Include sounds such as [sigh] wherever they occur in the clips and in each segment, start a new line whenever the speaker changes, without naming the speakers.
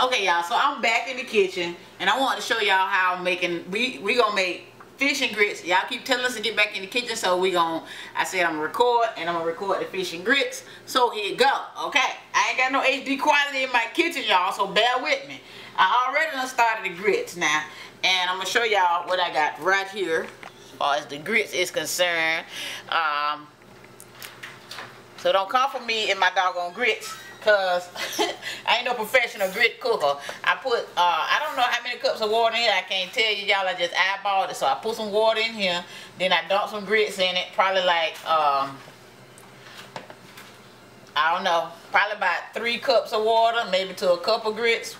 Okay, y'all, so I'm back in the kitchen, and I want to show y'all how I'm making, we we gonna make fish and grits. Y'all keep telling us to get back in the kitchen, so we gonna, I said I'm gonna record, and I'm gonna record the fish and grits. So here you go, okay? I ain't got no HD quality in my kitchen, y'all, so bear with me. I already done started the grits now, and I'm gonna show y'all what I got right here, as far as the grits is concerned. Um, so don't come for me in my doggone grits because [laughs] I ain't no professional grit cooker. I put, uh, I don't know how many cups of water in here. I can't tell you, y'all. I just eyeballed it. So I put some water in here. Then I dumped some grits in it. Probably like, um, I don't know, probably about three cups of water, maybe to a cup of grits.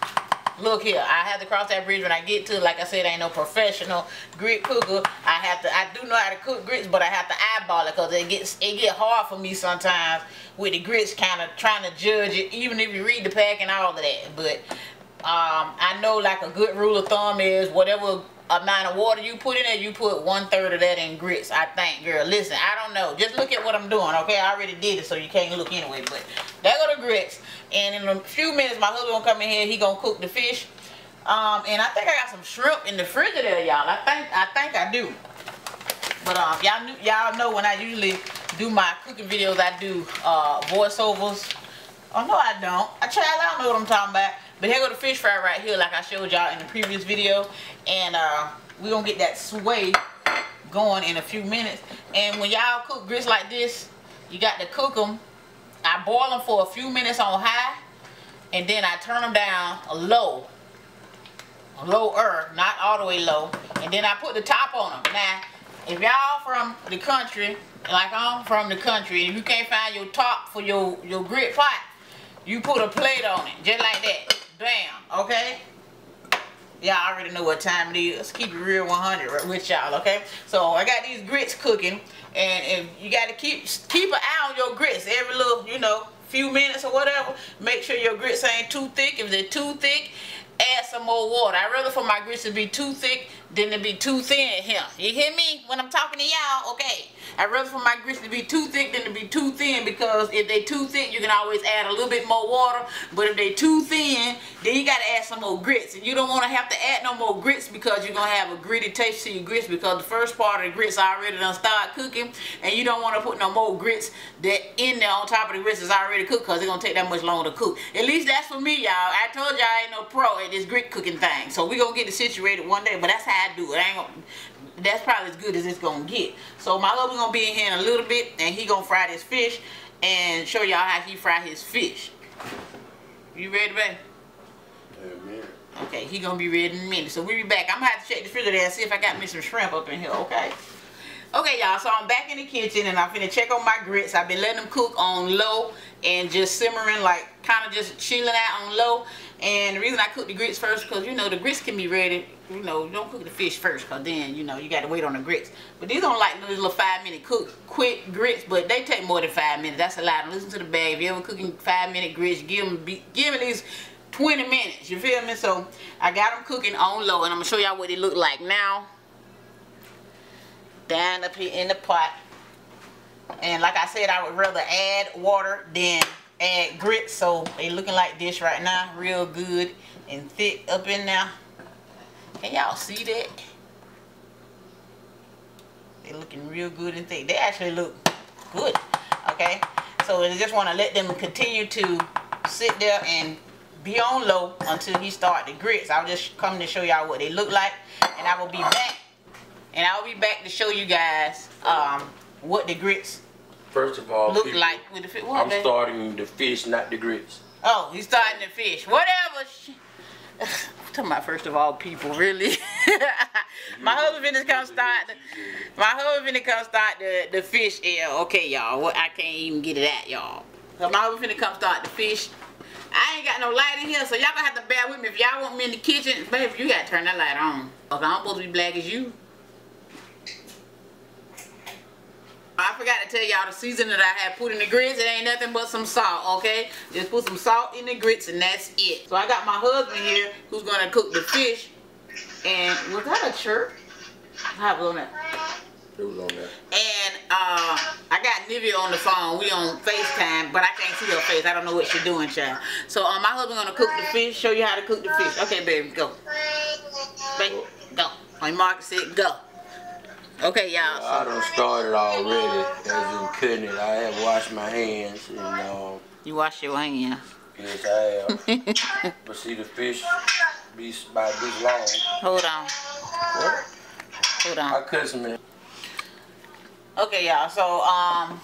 Look here, I have to cross that bridge when I get to it. Like I said, I ain't no professional grit cooker. I have to, I do know how to cook grits, but I have to eyeball it because it gets, it get hard for me sometimes with the grits kind of trying to judge it, even if you read the pack and all of that. But um, I know like a good rule of thumb is whatever amount of water you put in there, you put one third of that in grits, I think, girl. Listen, I don't know. Just look at what I'm doing, okay? I already did it, so you can't look anyway. But there go the grits. And in a few minutes, my husband gonna come in here. He gonna cook the fish. Um, and I think I got some shrimp in the fridge there, y'all. I think I think I do. But um, y'all y'all know when I usually do my cooking videos, I do uh, voiceovers. Oh no, I don't. I try. I don't know what I'm talking about. But here go the fish fry right here, like I showed y'all in the previous video. And uh, we're gonna get that swai going in a few minutes. And when y'all cook grits like this, you got to cook them I boil them for a few minutes on high and then I turn them down low lower not all the way low and then I put the top on them now if y'all from the country like I'm from the country and you can't find your top for your your grit pot you put a plate on it just like that bam okay? Y'all already know what time it is. Keep it real 100 with y'all okay? So I got these grits cooking and if you got to keep keep an eye on your grits. Every little you know few minutes or whatever make sure your grits ain't too thick. If they're too thick add some more water. I'd rather for my grits to be too thick than to be too thin here you hear me when i'm talking to y'all okay I'd rather for my grits to be too thick than to be too thin because if they too thick, you can always add a little bit more water. But if they too thin, then you got to add some more grits. And you don't want to have to add no more grits because you're going to have a gritty taste to your grits because the first part of the grits already done start cooking. And you don't want to put no more grits that in there on top of the grits is already cooked because it's going to take that much longer to cook. At least that's for me, y'all. I told y'all I ain't no pro at this grit cooking thing. So we going to get it situated one day. But that's how I do it. I ain't gonna, that's probably as good as it's gonna get. So my husband gonna be in here in a little bit and he gonna fry this fish and show y'all how he fry his fish. You ready, babe?
Amen.
Okay, he gonna be ready in a minute. So we'll be back. I'm gonna have to check the refrigerator and see if I got me some shrimp up in here, okay? Okay, y'all, so I'm back in the kitchen and I'm finna check on my grits. I've been letting them cook on low and just simmering, like kind of just chilling out on low. And the reason I cook the grits first, because, you know, the grits can be ready. You know, you don't cook the fish first, because then, you know, you got to wait on the grits. But these don't like those little five-minute cook, quick grits, but they take more than five minutes. That's a lot. Listen to the bag. If you ever cooking five-minute grits, give them, be, give them these 20 minutes. You feel me? So, I got them cooking on low, and I'm going to show y'all what they look like now down up here in the pot. And like I said, I would rather add water than add grits. So they looking like this right now. Real good and thick up in there. Can y'all see that? They looking real good and thick. They actually look good. Okay. So I just want to let them continue to sit there and be on low until he start the grits. I'll just come to show y'all what they look like. And I will be back and I'll be back to show you guys um, what the grits
First of all,
look
people,
like with the fish. What,
I'm starting the fish, not the grits.
Oh, he's starting the fish. Whatever. I'm [sighs] talking about first of all people, really. [laughs] my husband is gonna start the, my husband is gonna start the, the fish here. Okay, y'all. What I can't even get it at, y'all. So my husband finna come start the fish. I ain't got no light in here, so y'all gonna have to bear with me. If y'all want me in the kitchen, baby, you gotta turn that light on. Okay, I'm supposed to be black as you. I forgot to tell y'all the season that I had put in the grits. It ain't nothing but some salt, okay? Just put some salt in the grits and that's it. So I got my husband here who's going to cook the fish. And was that a chirp? How was on that?
It was on that.
And uh, I got Nivea on the phone. We on FaceTime, but I can't see her face. I don't know what she's doing, child. So um, my husband gonna cook the fish. Show you how to cook the fish. Okay, baby, go. Baby, go. Your mark, set, go. Okay, y'all.
I done started already as in cutting it. I have washed my hands and um,
you wash your hands.
yes I have. [laughs] but see the fish be about this long.
Hold on.
What?
Hold
I
on.
cut some in.
Okay, y'all. So um,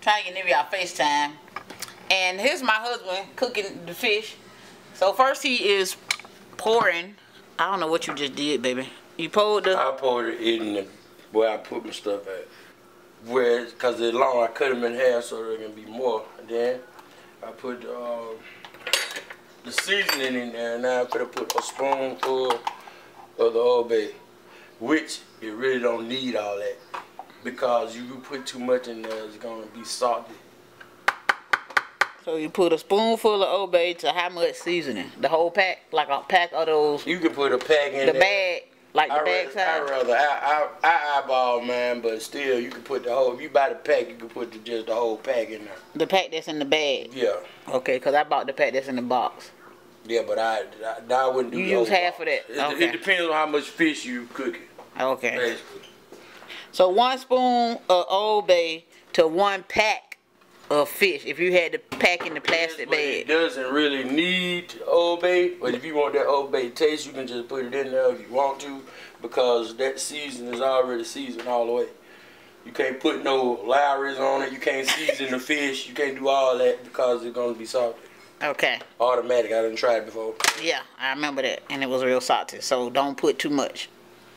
trying to get Nivea on FaceTime, and here's my husband cooking the fish. So first he is pouring. I don't know what you just did, baby. You poured the.
I poured it in the, where I put my stuff at. Where, cause it's long, I cut them in half so there can be more. And then I put uh, the seasoning in there, and now I could put a spoonful of the Old Bay, which you really don't need all that, because you put too much in there, it's gonna be salty.
So you put a spoonful of Old Bay to how much seasoning? The whole pack, like a pack of those,
You can put a pack in
the
there.
bag, like the
I
bag
rather, I rather I, I, I eyeball man, but still you can put the whole. If you buy the pack, you can put the, just the whole pack in there.
The pack that's in the bag.
Yeah,
Okay, cause I bought the pack that's in the box.
yeah, but I, I, I wouldn't do.
You use half of that.
It, it depends on how much fish you cooking,
Okay.
basically.
So one spoon of Old Bay to one pack of fish. If you had to pack in the plastic
But It
bag.
doesn't really need Old Bay, but if you want that Old Bay taste, you can just put it in there if you want to, because that season is already seasoned all the way. You can't put no Lawry's on it. You can't season the fish. You can't do all that because it's gonna be salty.
Okay.
Automatic. I didn't try it before.
Yeah, I remember that, and it was real salty. So don't put too much.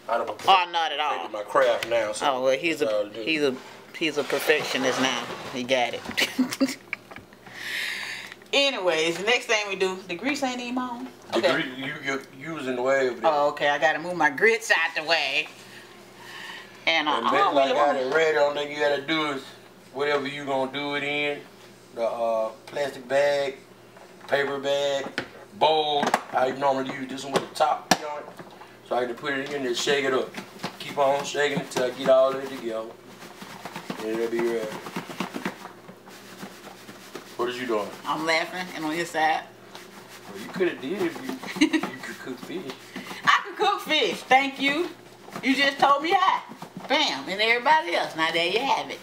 I don't put
Oh, not at all.
my craft now. So
Oh well, he's a he's a he's a perfectionist now. He got it. [laughs] Anyways, the next thing we do, the grease ain't even on.
The
Okay.
you you're using the way of it.
Oh, okay. I gotta move my grits out the way. And uh,
and
I don't
like
really
I
want.
it ready. Only thing you gotta do is whatever you gonna do it in, the uh, plastic bag, paper bag, bowl. I normally use this one with the top on it, so I can put it in and shake it up. Keep on shaking it till I get all of it together, it'll be ready. What is you doing?
I'm laughing, and on your side,
Well, you could have did if you [laughs] you could cook fish.
I can cook fish. Thank you. You just told me I. Bam, and everybody else. Now there you have it.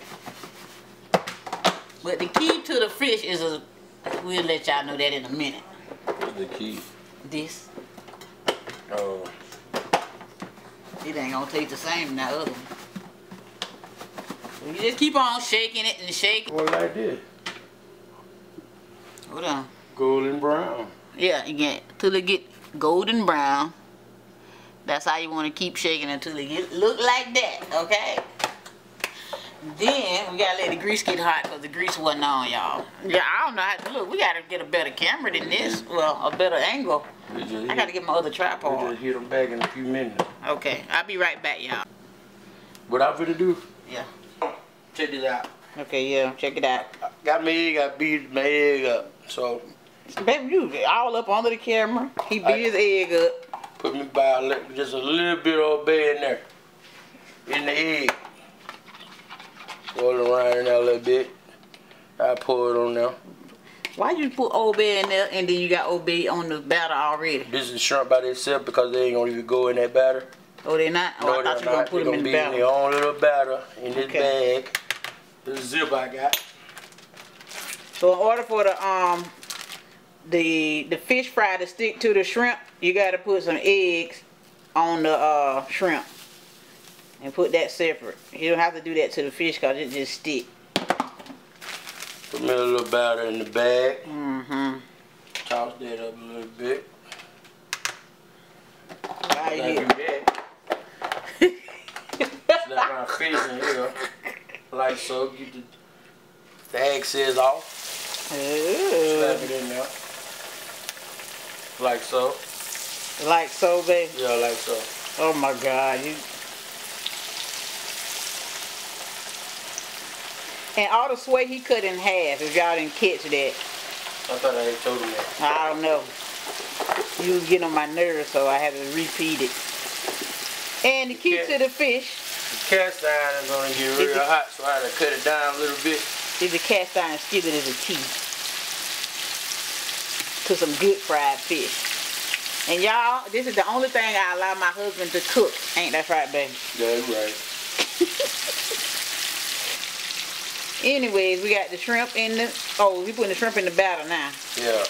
But the key to the fish is a. We'll let y'all know that in a minute.
What's the key?
This,
Oh,
it ain't gonna taste the same as that other one. You just keep on shaking it and shaking.
well, like this,
Hold on.
golden brown.
Yeah, again, till it get golden brown. That's how you want to keep shaking until it get look like that, okay? Then we gotta let the grease get hot because the grease wasn't on, y'all. Yeah, I don't know how to look. We gotta get a better camera than this. Well, a better angle. I gotta get my other tripod.
we
tripod.
just hit them back in a few minutes.
Okay, I'll be right back, y'all.
What I'm finna do?
Yeah.
Check this out.
Okay, yeah, check it out.
I got my egg, I beat my egg up. So
Baby, you all up under the camera. He beat
I-
his egg up.
put me by just a little bit of bay in there. In the egg. Roll it around in there a little bit. I pour it on there.
Why you put Old Bay in there and then you got Old Bay on the batter already?
This is shrimp by itself because they ain't gonna even go in that batter.
Oh, they not? Oh, I thought you were gonna put them in
be
the
in
batter.
their own little batter in this
Okay.
bag. This zip I got.
So in order for the um the the fish fry to stick to the shrimp, you gotta put some eggs on the uh shrimp and put that separate. You don't have to do that to the fish cause it just stick.
Put me a little batter in the bag.
Mm-hmm.
Toss that up a little bit.
Here.
that. Slap my fish in here. Like so. Get the, the excess off. Slap it in there. Like so.
Like so, baby.
Yeah, like so.
Oh my God, you. And all the swai he cut in half. If y'all didn't catch that.
I thought I had told him that.
I don't know. You was getting on my nerves, so I had to repeat it. And the key to the fish,
cast iron is gonna get real hot, so I had to cut it down a little bit.
Is a cast iron skillet is a key to some good fried fish. And y'all, this is the only thing I allow my husband to cook. Ain't that right, baby?
That's right. [laughs]
Anyways, we got the shrimp in the, oh, we putting the shrimp in the batter now.
Yeah.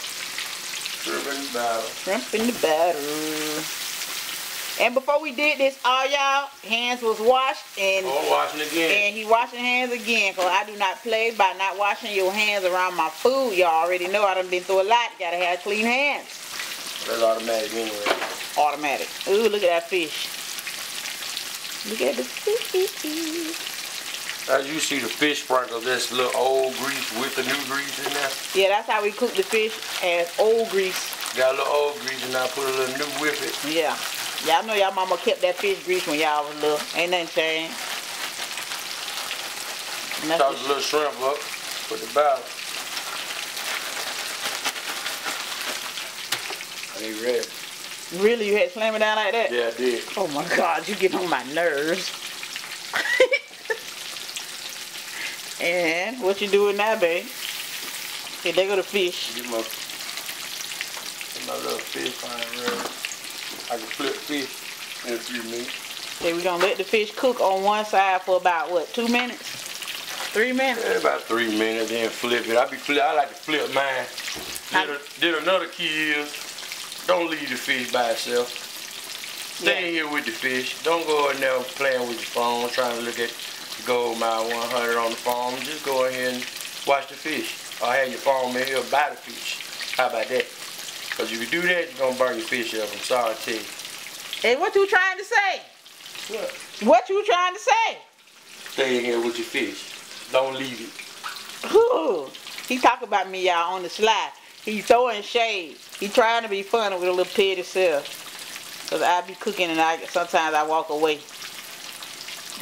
Shrimp in the batter.
Shrimp in the batter. And before we did this, all y'all hands was washed and
Oh, washing again.
and he washing hands again. Cause I do not play by not washing your hands around my food. Y'all already know I done been through a lot. Gotta have clean hands.
That's automatic anyway.
Automatic. Ooh, look at that fish. Look at the fish.
As you see the fish sprinkles, this little old grease with the new grease in there.
Yeah, that's how we cook the fish as old grease.
Got a little old grease and I put a little new with it.
Yeah. Y'all know y'all mama kept that fish grease when y'all was little. Ain't nothing changed. And that's
Toss
just-
a little shrimp up, put the batter. I ain't ready.
really, you had to slam it down like that?
Yeah, I did.
Oh my God, you get on my nerves. [laughs] and what you doing now, babe? Here, there go the fish.
Get my, get my little fish frying ready. I can flip fish in a few minutes.
Okay, we're gonna let the fish cook on one side for about what, two minutes? Three minutes?
Yeah, about three minutes, then flip it. I be flip. I like to flip mine. Did, a, did another key is don't leave the fish by itself. Stay in here with the fish. Don't go in there playing with your phone, trying to look at the Goldmouth 100 on the phone. Just go ahead and watch the fish. Or have your phone in here by the fish. How about that? Because if you do that, you're going to burn your fish up. I'm sorry to tell you.
Hey, what you trying to say?
What?
What you trying to say?
Stay in here with your fish. Don't leave it.
Ooh, he talk about me, y'all, on the slide. He throwing shade. He trying to be funny with a little petty self. Cause I be cooking and I sometimes I walk away.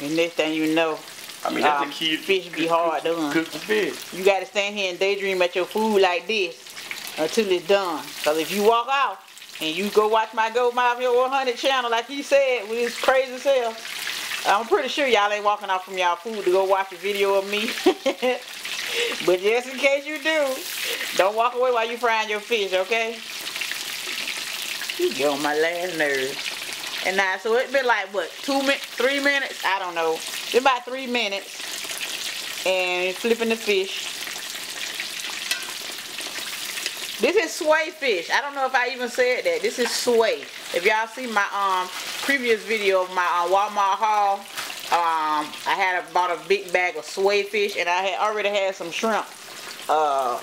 And next thing you know,
I mean, that's
Um,
the key.
fish be hard done.
Cook the fish.
you gotta stand here and daydream at your food like this until it's done. Cause if you walk out and you go watch my Goldmouth 100 channel like he said with his crazy self, I'm pretty sure y'all ain't walking out from y'all food to go watch a video of me. [laughs] but just in case you do, don't walk away while you frying your fish, okay? You get on my last nerve. And now, so it been like what, two minutes, three minutes? I don't know. It's about three minutes. And flipping the fish. This is swai fish. I don't know if I even said that. This is swai. If y'all see my um previous video of my uh, Walmart haul, um, I had a, bought a big bag of swai fish, and I had already had some shrimp uh,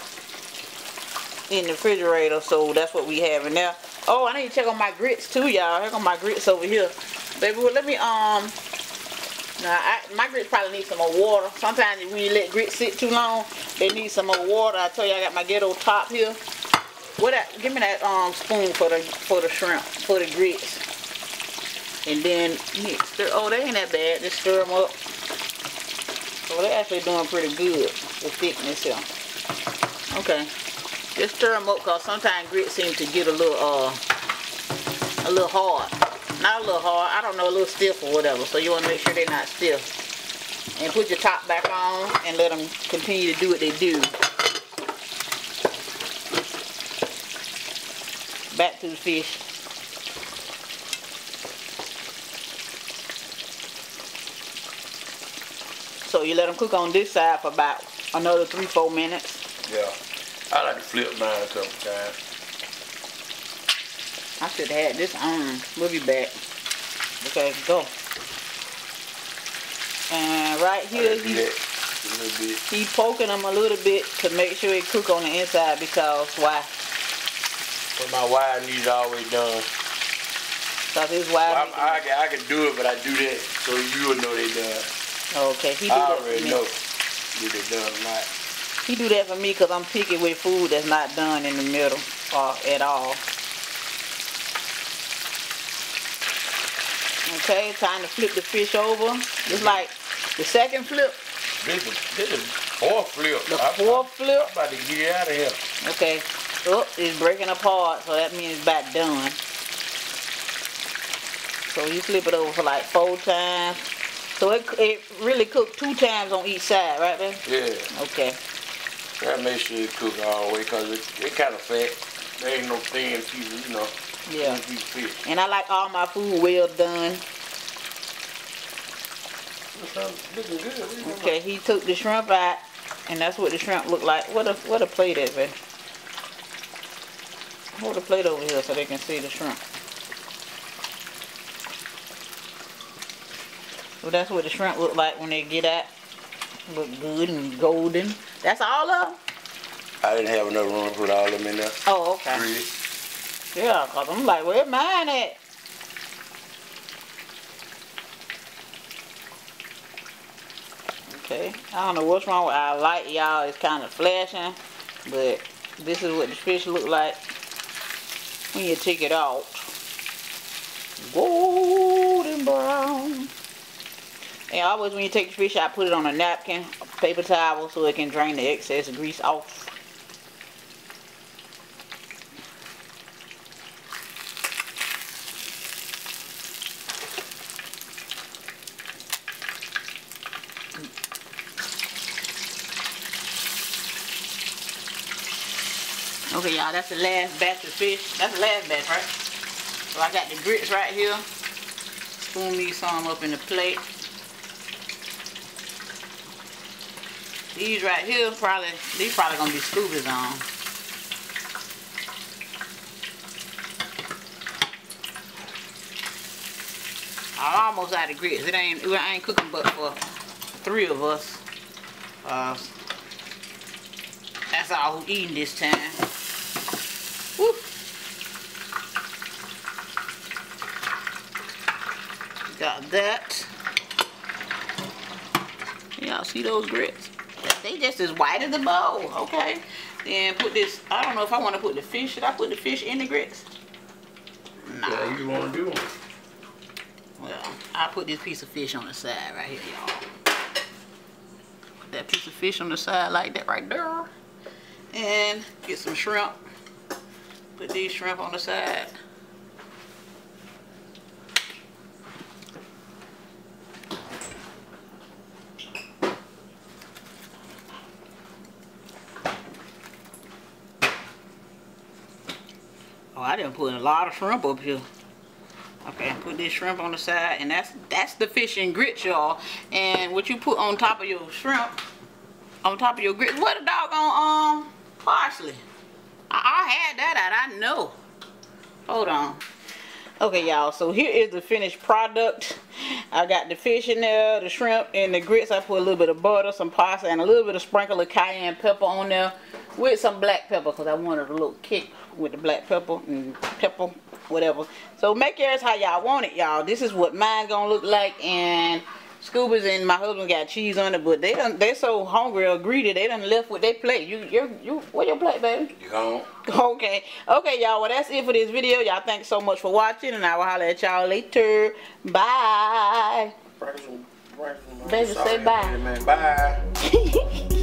in the refrigerator, so that's what we have in there. Oh, I need to check on my grits too, y'all. Check on my grits over here, baby. Well, let me um. Now, I, my grits probably need some more water. Sometimes when you let grits sit too long, they need some more water. I tell you, I got my ghetto top here. What? Give me that um spoon for the for the shrimp for the grits. And then yeah, stir. Oh, they ain't that bad. Just stir them up. So they're actually doing pretty good. The thickness here. Okay. Just stir them up cause sometimes grits seem to get a little uh a little hard. Not a little hard. I don't know, a little stiff or whatever. So you want to make sure they're not stiff. And put your top back on and let them continue to do what they do. Back to the fish. So you let them cook on this side for about another three, four minutes.
Yeah. I like to flip mine a couple times.
I should have had this on. We'll be back. Okay, go. And right here,
like to
he,
a bit.
he poking them a little bit to make sure it cook on the inside because why?
But my wire needs always done.
Because his
Well,
wife.
I'm, I, can, I can do it, but I do that so you will know they done.
okay, he do
I
that for
already
me.
know if they done or not.
He do that for me because I'm picky with food that's not done in the middle or at all. Okay, time to flip the fish over. It's mm-hmm. like the second flip,
This is this is fourth flip.
the fourth flip.
I'm about to get out of here.
Okay. Oh, it's breaking apart, so that means it's about done. So you flip it over for like four times. So it, it really cooked two times on each side, right, baby?
Yeah.
Okay.
Gotta make sure it cook all the way because it, it kind of fat. There ain't no thin pieces, you know.
Yeah.
piece.
And I like all my food well done.
Looking good. What you talking
Okay, he took the shrimp out, and that's what the shrimp looked like. What a what a plate is, baby. Hold the plate over here so they can see the shrimp. So that's what the shrimp look like when they get out. Look good and golden. That's all of them?
I didn't have enough room to put all them in there.
Oh, okay.
Three.
Yeah, cause I'm like, where mine at? Okay, I don't know what's wrong with our light, y'all. It's kind of flashing, but this is what the fish look like when you take it out. Golden brown. And always when you take the fish out, put it on a napkin, paper towel, so it can drain the excess grease off. Okay, y'all, that's the last batch of fish. That's the last batch, right? So I got the grits right here. Spoon me some up in the plate. These right here, probably, these probably gonna be scoobies on. I'm almost out of grits. It ain't, I ain't cooking but for three of us. Uh, that's all who eating this time. Got that. Y'all see those grits? They just as white as the bowl, okay? Then put this, I don't know if I want to put the fish. Should I put the fish in the grits? Nah.
Yeah, you want to do them.
Well, I'll put this piece of fish on the side right here, y'all. Put that piece of fish on the side like that right there. And get some shrimp. Put these shrimp on the side. Oh, put a lot of shrimp up here. Okay, put this shrimp on the side, and that's that's the fish and grits, y'all. And what you put on top of your shrimp, on top of your grits, what a doggone um parsley. I, I had that out, I know. Hold on. Okay, y'all, so here is the finished product. I got the fish in there, the shrimp, and the grits. I put a little bit of butter, some parsley, and a little bit of sprinkle of cayenne pepper on there with some black pepper because I wanted a little kick with the black pepper and pepper, whatever. So make yours how y'all want it, y'all. This is what mine gonna look like, and Scuba's and my husband got cheese on it, but they done, They're so hungry or greedy, they done left with their plate. You, you, you, where your plate, baby?
You home?
Okay. Okay, y'all. Well, that's it for this video. Y'all thanks so much for watching, and I will holler at y'all later. Bye. Baby, say bye.
Bye. [laughs]